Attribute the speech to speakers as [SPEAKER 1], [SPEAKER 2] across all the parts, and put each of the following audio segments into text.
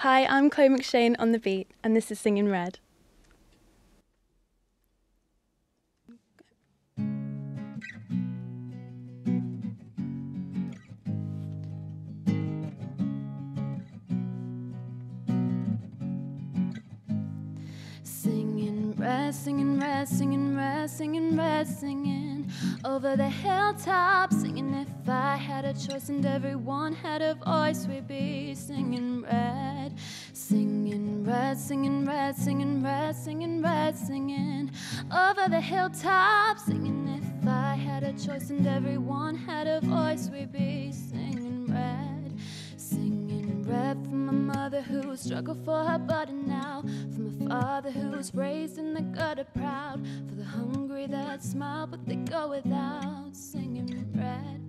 [SPEAKER 1] Hi, I'm Chloe McShane on the beat, and this is Singing Red.
[SPEAKER 2] Singing red, singing red, singing red, singing red, singing over the hilltop, singing if I had a choice and everyone had a voice, we'd be singing red, singing red, singing red, singing red, singing red, singing over the hilltop, singing if I had a choice and everyone had a voice, we'd be who struggled for her body now, for my father who was raised in the gutter proud, for the hungry that smile but they go without, singing bread.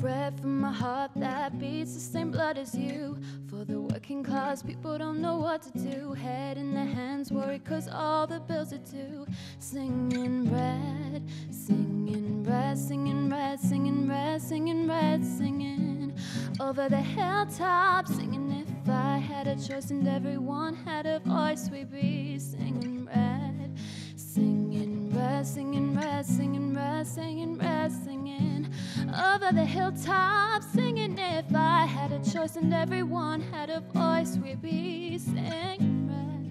[SPEAKER 2] Bread from my heart that beats the same blood as you. For the working class, people don't know what to do. Head in their hands, worry cause all the bills are due. Singing red, singing red, singing red, singing red, singing red, singing over the hilltop. Singing if I had a choice and everyone had a voice, we'd be singing red. Singing red, singing red, singing red, singing red, singing over the hilltop, singing if I had a choice and everyone had a voice, we'd be singing red.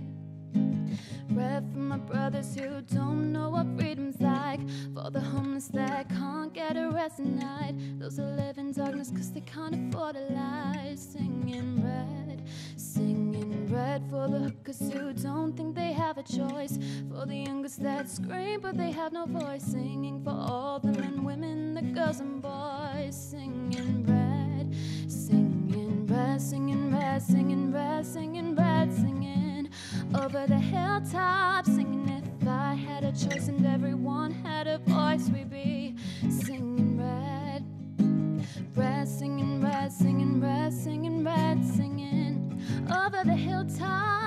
[SPEAKER 2] Red for my brothers who don't know what freedom's like, for the homeless that can't get a rest at night, those who live in darkness cause they can't afford a light, singing red. Singing red for the hookers who don't think they have a choice. For the youngest that scream but they have no voice. Singing for all the men, women, the girls and boys. Singing red, singing red, singing red, singing red, singing red, over the hilltop. Singing if I had a choice and everyone had a voice, we'd be singing red. Red, singing red, singing red, singing red, singing over the hilltop,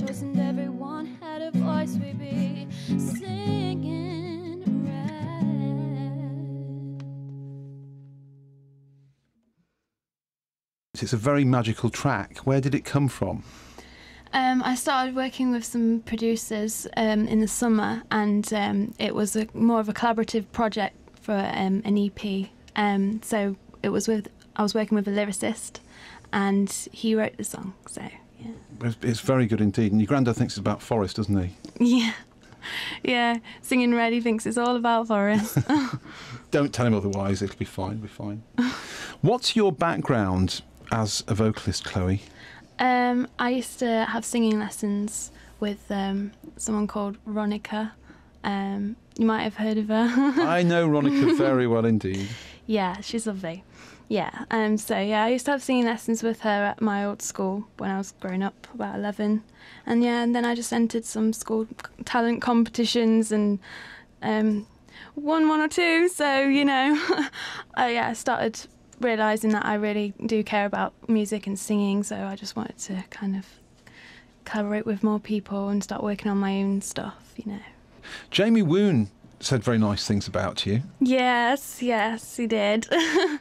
[SPEAKER 2] choice and everyone had a voice, we'd be singing red. It's a
[SPEAKER 3] very magical track. Where did it come from?
[SPEAKER 1] Um, I started working with some producers um, in the summer, and um, it was a, more of a collaborative project for um, an EP. Um, so it was with I was working with a lyricist, and he wrote the song. So yeah,
[SPEAKER 3] It's, it's very good indeed. And your granddad thinks it's about forest, doesn't he?
[SPEAKER 1] yeah, yeah. Singing Red, he thinks it's all about forest.
[SPEAKER 3] Don't tell him otherwise. It'll be fine. It'll be fine. What's your background as a vocalist, Chloe?
[SPEAKER 1] Um, I used to have singing lessons with um, someone called Ronica. Um, you might have heard of her.
[SPEAKER 3] I know Ronica very well indeed.
[SPEAKER 1] yeah, she's lovely. Yeah. Um. So yeah, I used to have singing lessons with her at my old school when I was growing up, about eleven, and yeah, and then I just entered some school talent competitions and um, won one or two. So you know, I yeah, I started realizing that I really do care about music and singing. So I just wanted to kind of collaborate with more people and start working on my own stuff. You know.
[SPEAKER 3] Jamie Woon said very nice things about you.
[SPEAKER 1] Yes, yes, he did.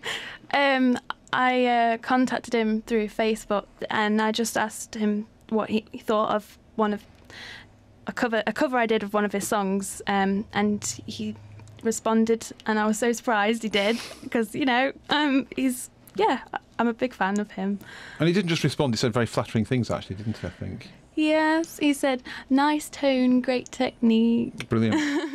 [SPEAKER 1] um, I uh, contacted him through Facebook, and I just asked him what he, thought of one of a cover a cover I did of one of his songs, um, and he responded, and I was so surprised he did because you know um, he's yeah I'm a big fan of him.
[SPEAKER 3] And he didn't just respond, he said very flattering things, actually, didn't he? I think.
[SPEAKER 1] Yes, he said nice tone, great technique.
[SPEAKER 3] Brilliant.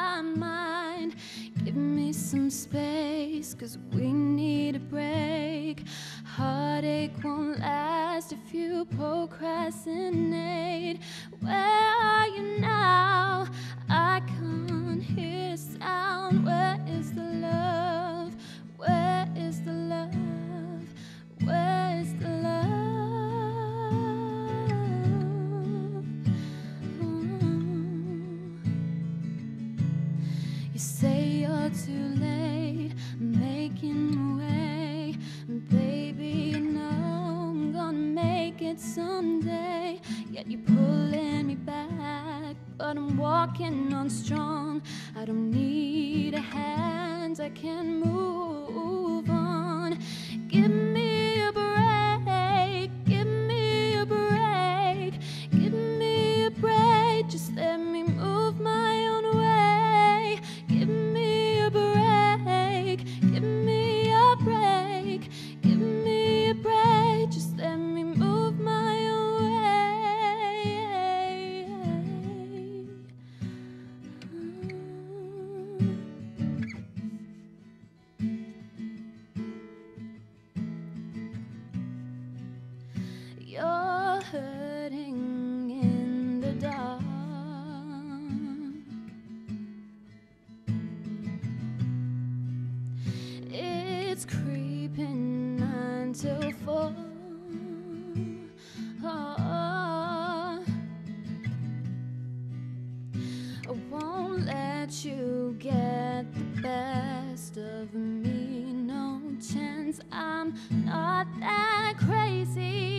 [SPEAKER 2] some space, cause we need a break. Heartache won't last if you procrastinate. Where are you now? someday. Yet you're pulling me back, but I'm walking on strong. I don't need a hand, I can move on. Give me I'm not that crazy.